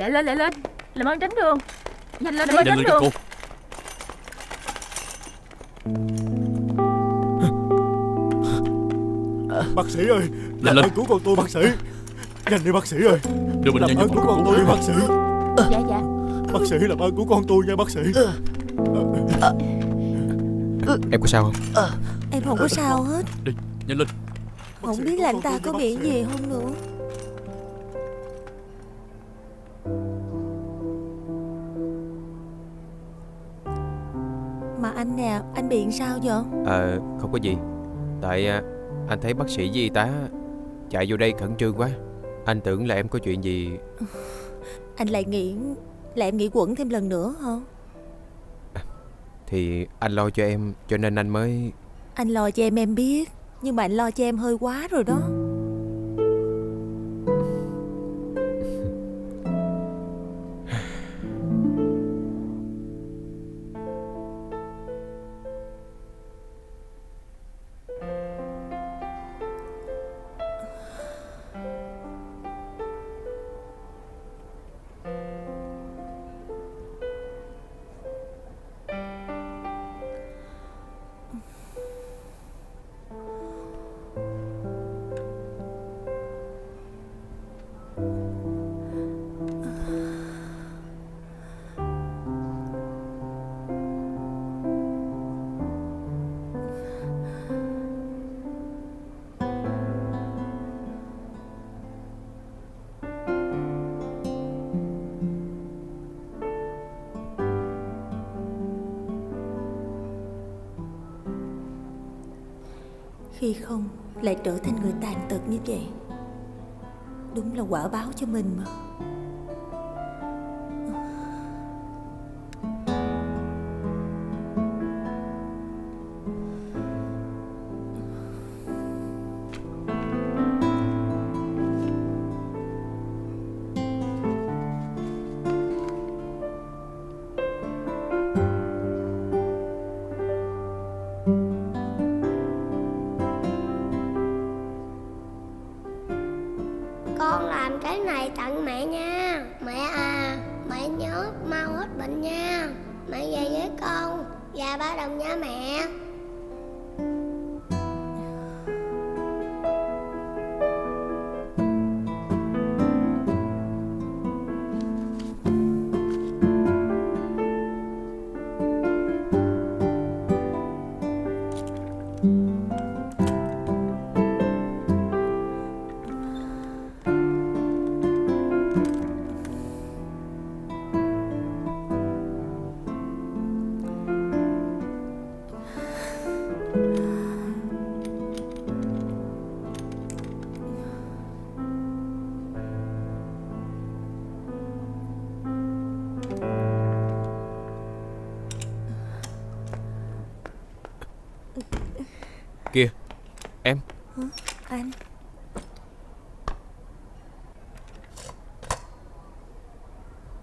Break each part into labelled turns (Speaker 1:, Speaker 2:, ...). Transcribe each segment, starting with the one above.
Speaker 1: Lẹ lên lẹ lên. Làm ơn tránh đường. Nhanh lên làm ơn tránh
Speaker 2: lên
Speaker 1: đường.
Speaker 2: cô.
Speaker 3: Bác sĩ ơi
Speaker 2: Nhanh
Speaker 3: Làm
Speaker 2: lên.
Speaker 3: cứu con tôi bác sĩ. Nhanh đi bác sĩ ơi.
Speaker 2: Đưa bệnh
Speaker 3: Làm
Speaker 2: nhân
Speaker 3: ơn cứu con tôi đi bác sĩ.
Speaker 1: Dạ dạ.
Speaker 3: Bác sĩ làm ơn cứu con tôi nha bác sĩ.
Speaker 2: Em có sao không?
Speaker 4: Em không có sao hết.
Speaker 2: Đi nhanh lên.
Speaker 4: Không biết là anh ta có bị gì không nữa làm sao vậy?
Speaker 5: Ờ không có gì. Tại à, anh thấy bác sĩ với y tá Chạy vô đây khẩn trương quá. Anh tưởng là em có chuyện gì.
Speaker 4: Anh lại nghĩ Là em nghĩ quẩn thêm lần nữa hả?
Speaker 5: Thì anh lo cho em Cho nên anh mới
Speaker 4: Anh lo cho em em biết. Nhưng mà anh lo cho em hơi quá rồi đó Khi không, lại trở thành người tàn tật như vậy. Đúng là quả báo cho mình mà.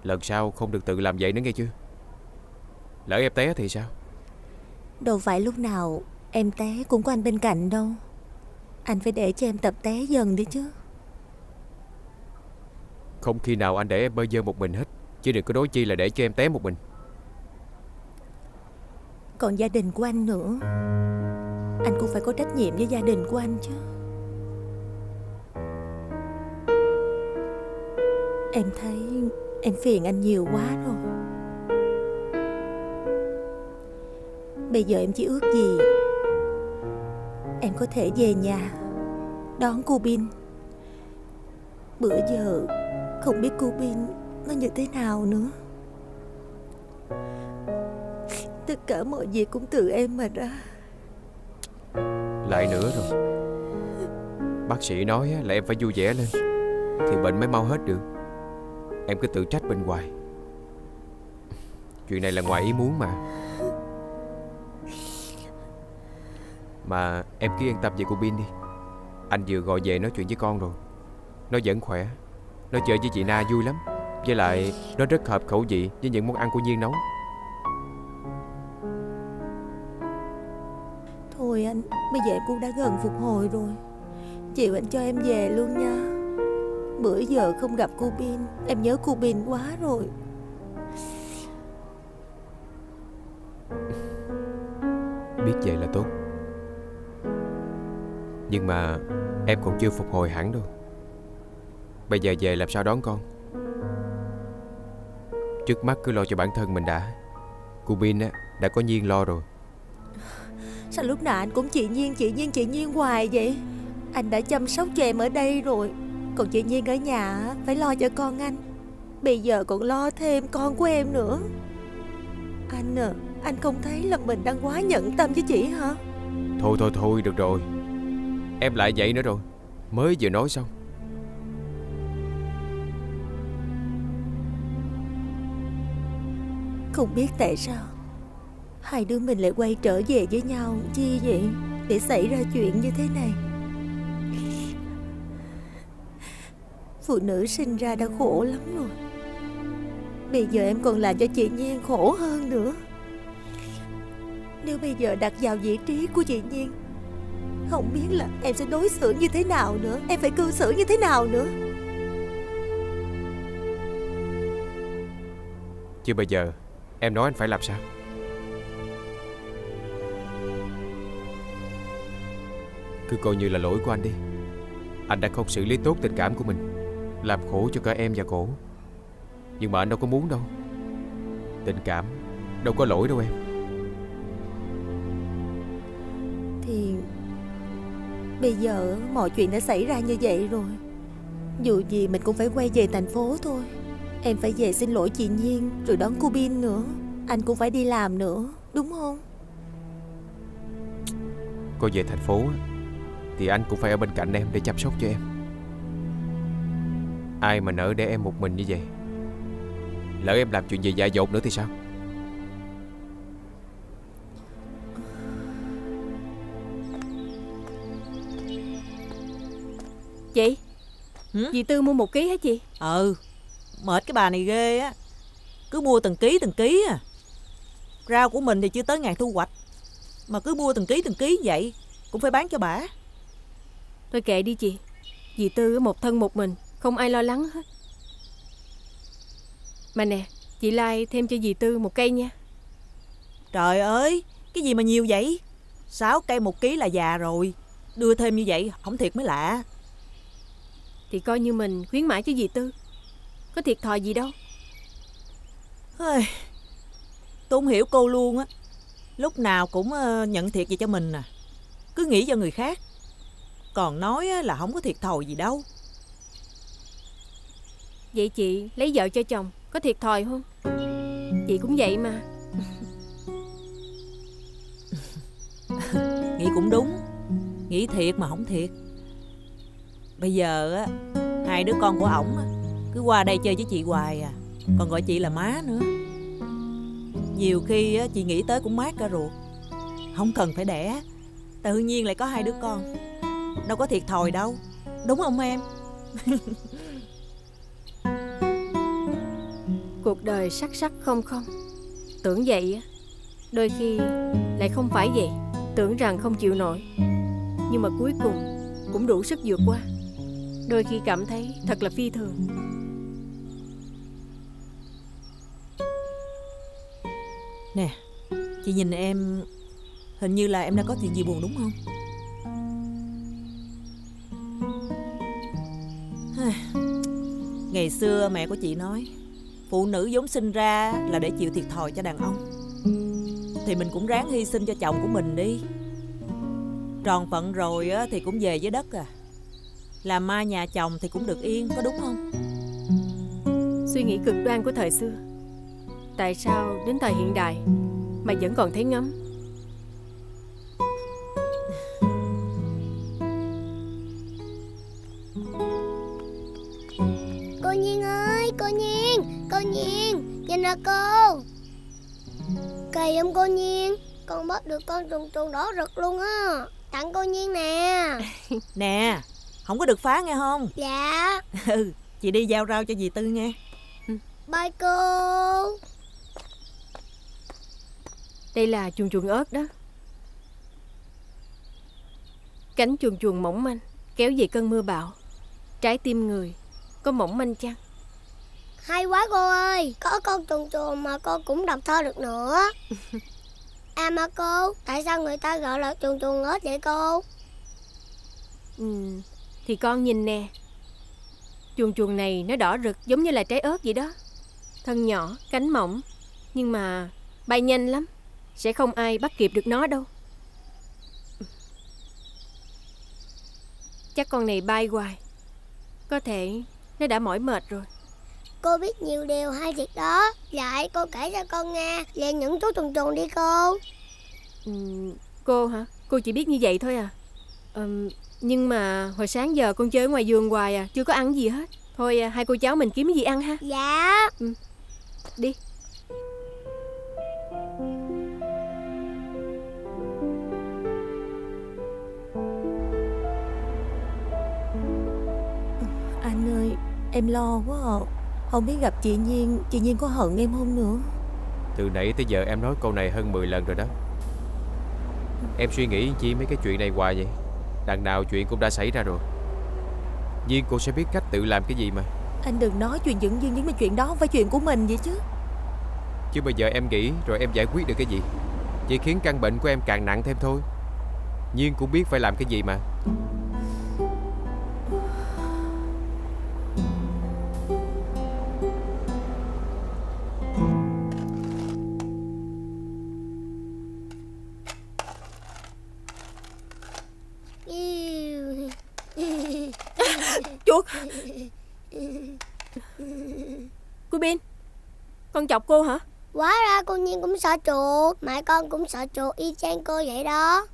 Speaker 5: Lần sau không được tự làm vậy nữa nghe chưa? Lỡ em té thì sao?
Speaker 4: Đâu phải lúc nào em té cũng có anh bên cạnh đâu. Anh phải để cho em tập té dần đi chứ.
Speaker 5: Không khi nào anh để em bơi dơ một mình hết. Chứ đừng có đối chi là để cho em té một mình.
Speaker 4: Còn gia đình của anh nữa. Anh cũng phải có trách nhiệm với gia đình của anh chứ. Em thấy em phiền anh nhiều quá rồi. Bây giờ em chỉ ước gì Em có thể về nhà Đón cô Bin. Bữa giờ Không biết cô Bin Nó như thế nào nữa. Tất cả mọi việc cũng từ em mà ra.
Speaker 5: Lại nữa rồi. Bác sĩ nói là em phải vui vẻ lên, Thì bệnh mới mau hết được. Em cứ tự trách bên ngoài. Chuyện này là ngoài ý muốn mà. Mà em cứ yên tâm về cô Bin đi. Anh vừa gọi về nói chuyện với con rồi. Nó vẫn khỏe. Nó chơi với chị Na vui lắm. Với lại, nó rất hợp khẩu vị Với những món ăn của Nhiên nấu.
Speaker 4: Thôi anh, Bây giờ em cũng đã gần phục hồi rồi. Chịu anh cho em về luôn nha. Bữa giờ không gặp cô Bin. Em nhớ cô Bin quá rồi.
Speaker 5: Biết vậy là tốt. Nhưng mà em còn chưa phục hồi hẳn đâu. Bây giờ về làm sao đón con? Trước mắt cứ lo cho bản thân mình đã. Cô Bin á, đã có Nhiên lo rồi.
Speaker 4: Sao lúc nào anh cũng chị Nhiên, chị Nhiên, chị Nhiên hoài vậy? Anh đã chăm sóc cho em ở đây rồi Còn chị Nhiên ở nhà phải lo cho con anh. Bây giờ còn lo thêm con của em nữa. Anh à, anh không thấy là mình đang quá nhận tâm với chị hả?
Speaker 5: Thôi thôi thôi được rồi. Em lại vậy nữa rồi. Mới vừa nói xong.
Speaker 4: Không biết tại sao Hai đứa mình lại quay trở về với nhau Chi vậy Để xảy ra chuyện như thế này Phụ nữ sinh ra đã khổ lắm rồi. Bây giờ em còn làm cho chị Nhiên khổ hơn nữa. Nếu bây giờ đặt vào vị trí của chị Nhiên, Không biết là em sẽ đối xử như thế nào nữa, Em phải cư xử như thế nào nữa.
Speaker 5: Chứ bây giờ. Em nói anh phải làm sao? Cứ coi như là lỗi của anh đi. Anh đã không xử lý tốt tình cảm của mình. Làm khổ cho cả em và cổ. Nhưng mà anh đâu có muốn đâu. Tình cảm Đâu có lỗi đâu em.
Speaker 4: Thì Bây giờ mọi chuyện đã xảy ra như vậy rồi. Dù gì mình cũng phải quay về thành phố thôi. Em phải về xin lỗi chị Nhiên Rồi đón cô Bin nữa. Anh cũng phải đi làm nữa Đúng không?
Speaker 5: Cô về thành phố Thì anh cũng phải ở bên cạnh em để chăm sóc cho em Ai mà nỡ để em một mình như vậy? Lỡ em làm chuyện gì dại dột nữa thì sao?
Speaker 1: Chị?
Speaker 6: Hử?
Speaker 1: Dì Tư mua một ký hả chị?
Speaker 6: Ừ. Mệt cái bà này ghê á. Cứ mua từng ký từng ký à. Rau của mình thì chưa tới ngày thu hoạch. Mà cứ mua từng ký từng ký vậy Cũng phải bán cho bà.
Speaker 1: Thôi kệ đi chị. Dì Tư một thân một mình Không ai lo lắng hết. Mà nè Chị Lai thêm cho dì Tư một cây nha.
Speaker 6: Trời ơi Cái gì mà nhiều vậy? Sáu cây một ký là già rồi. Đưa thêm như vậy không thiệt mới lạ.
Speaker 1: Thì coi như mình khuyến mãi cho dì Tư. Có thiệt thòi gì đâu.
Speaker 6: Ôi, Tôi không hiểu cô luôn á. Lúc nào cũng ờ, nhận thiệt gì cho mình à. Cứ nghĩ cho người khác. Còn nói là không có thiệt thòi gì đâu
Speaker 1: Vậy chị lấy vợ cho chồng, Có thiệt thòi không? Chị cũng vậy mà.
Speaker 6: Nghĩ cũng đúng. Nghĩ thiệt mà không thiệt. Bây giờ á, Hai đứa con của ổng á, Cứ qua đây chơi với chị hoài à. Còn gọi chị là má nữa. Nhiều khi á, chị nghĩ tới cũng mát cả ruột. Không cần phải đẻ. Tự nhiên lại có hai đứa con. Đâu có thiệt thòi đâu. Đúng không em?
Speaker 1: Cuộc đời sắc sắc không không. Tưởng vậy á, Đôi khi lại không phải vậy, Tưởng rằng không chịu nổi. Nhưng mà cuối cùng cũng đủ sức vượt qua. Đôi khi cảm thấy thật là phi thường.
Speaker 6: Nè, Chị nhìn em, Hình như là em đã có chuyện gì buồn đúng không? Ngày xưa mẹ của chị nói Phụ nữ vốn sinh ra là để chịu thiệt thòi cho đàn ông. Thì mình cũng ráng hy sinh cho chồng của mình đi. Tròn phận rồi thì cũng về với đất à. Làm ma nhà chồng thì cũng được yên, có đúng không?
Speaker 1: Suy nghĩ cực đoan của thời xưa. Tại sao đến thời hiện đại Mà vẫn còn thấy ngấm?
Speaker 7: Cô Nhiên, nhìn nè cô. Kỳ không cô Nhiên, con bắt được con trùng trùng đỏ rực luôn á. Tặng cô Nhiên nè.
Speaker 6: Nè Không có được phá nghe không?
Speaker 7: Dạ,
Speaker 6: Ừ Chị đi giao rau cho dì Tư nghe.
Speaker 7: Bye cô.
Speaker 1: Đây là chuồn chuồn ớt đó. Cánh chuồn chuồn mỏng manh Kéo về cơn mưa bão. Trái tim người có mỏng manh chăng
Speaker 7: Hay quá cô ơi. Có con chuồn chuồn mà cô cũng đọc thơ được nữa. À mà cô Tại sao người ta gọi là chuồn chuồn ớt vậy cô?
Speaker 1: Ừ, Thì con nhìn nè. Chuồn chuồn này nó đỏ rực giống như là trái ớt vậy đó. Thân nhỏ, cánh mỏng. Nhưng mà bay nhanh lắm Sẽ không ai bắt kịp được nó đâu. Chắc con này bay hoài. Có thể nó đã mỏi mệt rồi
Speaker 7: Cô biết nhiều điều hay thiệt đó. Vậy cô kể cho con nghe Về những chú chuồn chuồn đi cô.
Speaker 1: Ừ, Cô hả? Cô chỉ biết như vậy thôi à? Ừm, Nhưng mà hồi sáng giờ con chơi ngoài vườn hoài à Chưa có ăn gì hết. Thôi à, hai cô cháu mình kiếm cái gì ăn ha?
Speaker 7: Dạ.
Speaker 1: Đi.
Speaker 4: Anh ơi Em lo quá à. Không biết gặp chị Nhiên Chị Nhiên có hận em không nữa?
Speaker 5: Từ nãy tới giờ em nói câu này hơn 10 lần rồi đó. Em suy nghĩ chi mấy cái chuyện này hoài vậy? Đằng nào chuyện cũng đã xảy ra rồi. Nhiên cô sẽ biết cách tự làm cái gì mà.
Speaker 4: Anh đừng nói chuyện dửng dưng những cái chuyện đó Không phải chuyện của mình vậy chứ.
Speaker 5: Chứ bây giờ em nghĩ rồi em giải quyết được cái gì? Chỉ khiến căn bệnh của em càng nặng thêm thôi. Nhiên cũng biết phải làm cái gì mà
Speaker 1: Chuột Cô Bin, Con chọc cô hả?
Speaker 7: Quá ra cô Nhiên cũng sợ chuột, Mẹ con cũng sợ chuột y chang cô vậy đó.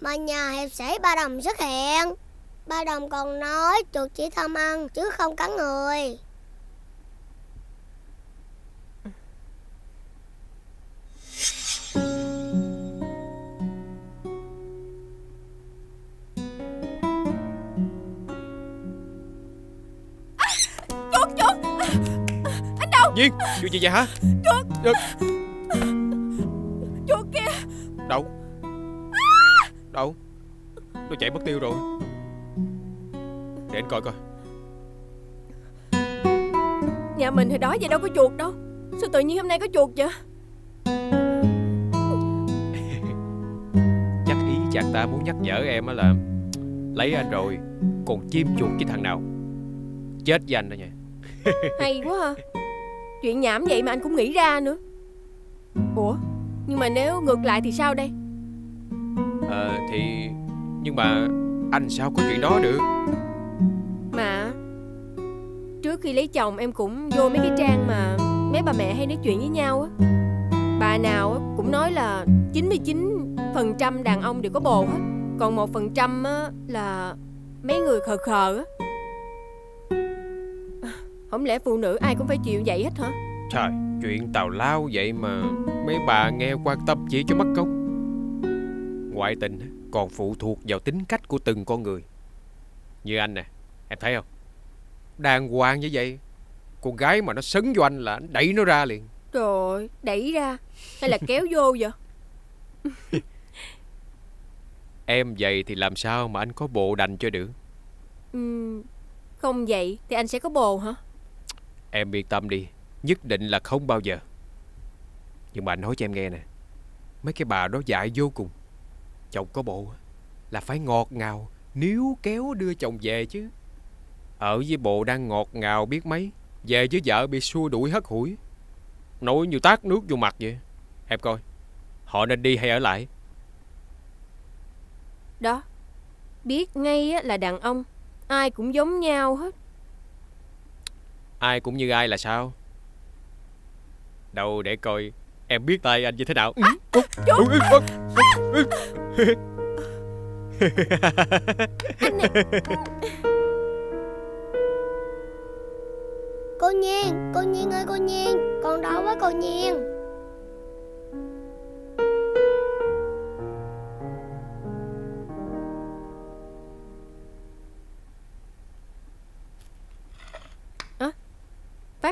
Speaker 7: Mà nhà hiệp sĩ ba đồng xuất hiện. Ba đồng còn nói chuột chỉ thăm ăn chứ không cắn người.
Speaker 5: Nhiên. Chuyện gì vậy hả?
Speaker 1: Chuột. Kìa
Speaker 5: Đâu? Đâu? Nó chạy mất tiêu rồi. Để anh coi coi.
Speaker 1: Nhà mình hồi đó vậy đâu có chuột đâu. Sao tự nhiên hôm nay có chuột vậy?
Speaker 5: Chắc ý chàng ta muốn nhắc nhở em á là Lấy anh rồi Còn chim chuột với thằng nào? Chết với anh đó nha.
Speaker 1: Hay quá ha Chuyện nhảm vậy mà anh cũng nghĩ ra nữa. Ủa Nhưng mà nếu ngược lại thì sao đây?
Speaker 5: Ờ thì Nhưng mà Anh sao có chuyện đó được?
Speaker 1: Mà Trước khi lấy chồng em cũng vô mấy cái trang mà Mấy bà mẹ hay nói chuyện với nhau á. Bà nào cũng nói là 99% đàn ông đều có bồ hết Còn 1% á là Mấy người khờ khờ á Không lẽ phụ nữ ai cũng phải chịu vậy hết hả?
Speaker 5: Trời Chuyện tào lao vậy mà Mấy bà nghe quan tâm chỉ cho mất công. Ngoại tình còn phụ thuộc vào tính cách của từng con người. Như anh nè Em thấy không? Đàng hoàng như vậy Con gái mà nó sấn vô anh là anh đẩy nó ra liền.
Speaker 1: Trời ơi, đẩy ra? Hay là kéo vô vậy?
Speaker 5: Em vậy thì làm sao mà anh có bộ đành cho được?
Speaker 1: Ừm, Không vậy thì anh sẽ có bồ hả
Speaker 5: Em yên tâm đi, Nhất định là không bao giờ. Nhưng mà anh nói cho em nghe nè, Mấy cái bà đó dại vô cùng. Chồng có bộ Là phải ngọt ngào, Níu kéo đưa chồng về chứ. Ở với bộ đang ngọt ngào biết mấy, Về với vợ bị xua đuổi hất hủi. Nổi như tát nước vô mặt vậy. Em coi, Họ nên đi hay ở lại?
Speaker 1: Đó, Biết ngay là đàn ông, Ai cũng giống nhau hết.
Speaker 5: Ai cũng như ai là sao? Đâu để coi Em biết tay anh như thế nào.
Speaker 7: Cô Nhiên, cô Nhiên ơi cô Nhiên. Con đau quá cô Nhiên.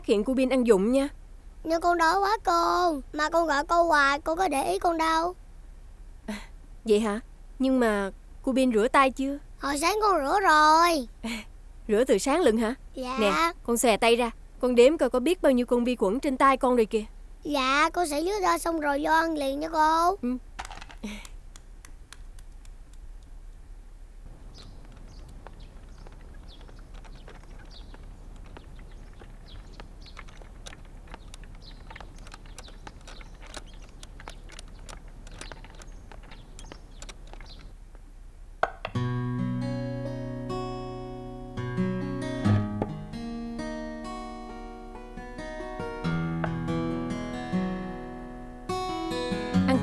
Speaker 1: Phát hiện cô Bin ăn dụng nha.
Speaker 7: Nhưng con đói quá cô Mà con gọi cô hoài cô có để ý con đâu.
Speaker 1: Vậy hả? Nhưng mà cô Bin rửa tay chưa?
Speaker 7: Hồi sáng con rửa rồi.
Speaker 1: Rửa từ sáng lận hả?
Speaker 7: Dạ.
Speaker 1: Nè con xòe tay ra. Con đếm coi có biết bao nhiêu con vi khuẩn trên tay con rồi kìa.
Speaker 7: Dạ cô sẽ rửa ra xong rồi vô ăn liền nha cô.
Speaker 1: Ừ.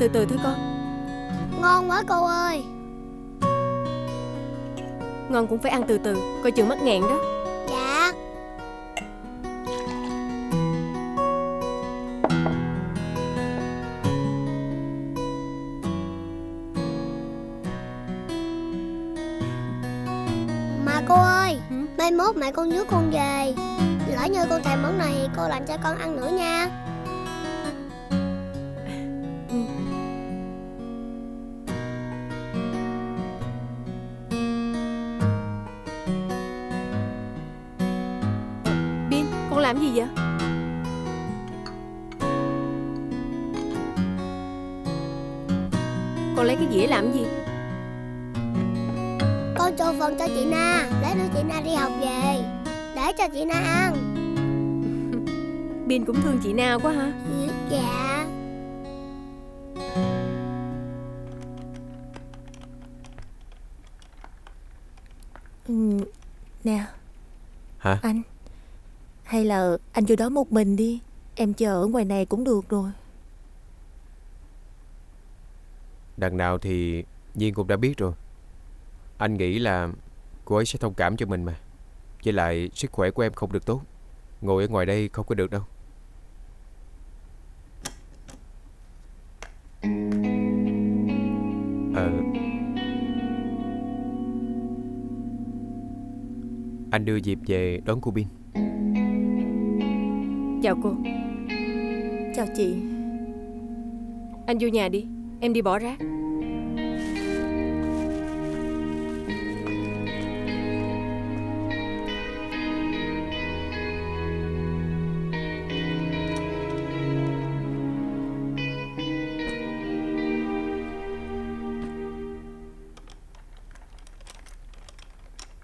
Speaker 1: từ từ thôi con.
Speaker 7: Ngon quá cô ơi.
Speaker 1: Ngon cũng phải ăn từ từ Coi chừng mắc nghẹn đó.
Speaker 7: Dạ. Mà cô ơi? Mai mốt mẹ con nhớ con về. Lỡ như con thèm món này Cô làm cho con ăn nữa nha
Speaker 1: làm gì vậy? Con lấy cái dĩa làm gì?
Speaker 7: Con cho phần cho chị Na. Để nữa chị Na đi học về. Để cho chị Na ăn.
Speaker 1: Bin cũng thương chị nào quá hả?
Speaker 7: Dạ.
Speaker 4: Ừ, Nè.
Speaker 5: Hả?
Speaker 4: Anh hay là anh vô đó một mình đi. Em chờ ở ngoài này cũng được rồi.
Speaker 5: Đằng nào thì Nhiên cũng đã biết rồi. Anh nghĩ là cô ấy sẽ thông cảm cho mình mà. Với lại sức khỏe của em không được tốt. Ngồi ở ngoài đây không có được đâu. Ờ. Anh đưa Diệp về đón cô Bin.
Speaker 1: Chào cô.
Speaker 4: Chào chị.
Speaker 1: Anh vô nhà đi Em đi bỏ rác.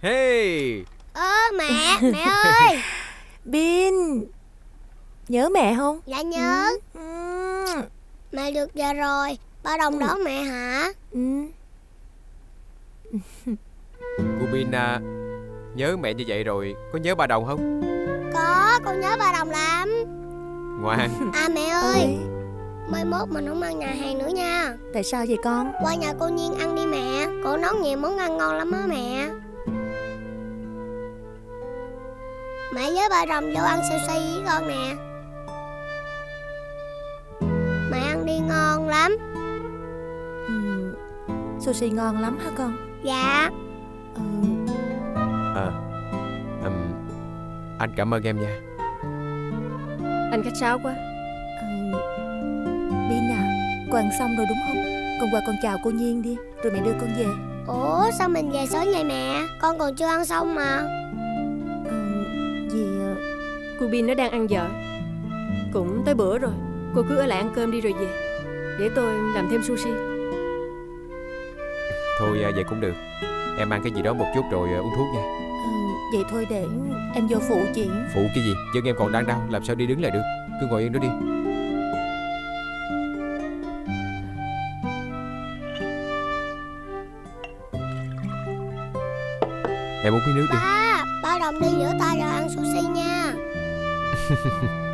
Speaker 5: Hey!
Speaker 7: Ơ mẹ Mẹ ơi
Speaker 4: Nhớ mẹ không?
Speaker 7: Dạ nhớ.
Speaker 4: Ừ.
Speaker 7: Mẹ được giờ rồi. Ba đồng đón mẹ hả?
Speaker 4: Ừ.
Speaker 5: Cô Bin à, Nhớ mẹ như vậy rồi Có nhớ ba đồng không?
Speaker 7: Có con nhớ ba đồng lắm.
Speaker 5: Ngoan.
Speaker 7: À mẹ ơi.
Speaker 4: Ơi,
Speaker 7: Mai mốt mình không ăn nhà hàng nữa nha.
Speaker 4: Tại sao vậy con?
Speaker 7: Qua nhà cô Nhiên ăn đi mẹ. Cô nấu nhiều món ăn ngon lắm á mẹ. Mẹ với ba đồng vô ăn sushi với con nè ngon lắm.
Speaker 4: Ừ. Sushi ngon lắm hả con?
Speaker 7: Dạ.
Speaker 4: Ừ.
Speaker 5: à, ừm, Anh cảm ơn em nha.
Speaker 1: Anh khách sáo quá.
Speaker 4: Ừ. Bin à Con ăn xong rồi đúng không? Con qua con chào cô Nhiên đi Rồi mẹ đưa con về.
Speaker 7: Ủa sao mình về sớm vậy mẹ? Con còn chưa ăn xong mà.
Speaker 4: Ừ. Vì ờ,
Speaker 1: Cô Bin nó đang ăn dở Cũng tới bữa rồi Cô cứ ở lại ăn cơm đi rồi về Để tôi làm thêm sushi.
Speaker 5: Thôi à, vậy cũng được. Em ăn cái gì đó một chút rồi à, uống thuốc nha.
Speaker 4: Ừ. Vậy thôi để em vô phụ chị.
Speaker 5: Phụ cái gì? Chân em còn đang đau Làm sao đi đứng lại được? Cứ ngồi yên đó đi. Em uống miếng nước đi.
Speaker 7: Ba Ba đồng đi rửa tay rồi ăn sushi nha